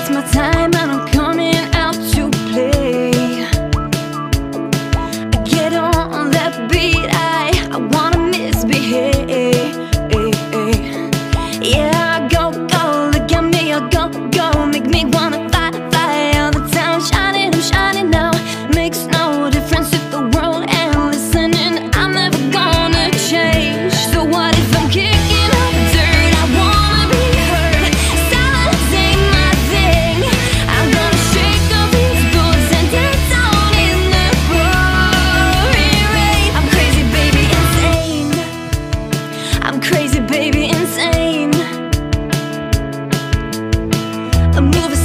It's my time and I'm coming out to play. I get on that beat, I, I wanna misbehave. Yeah, go, go, me, I go, go, make me wanna Move.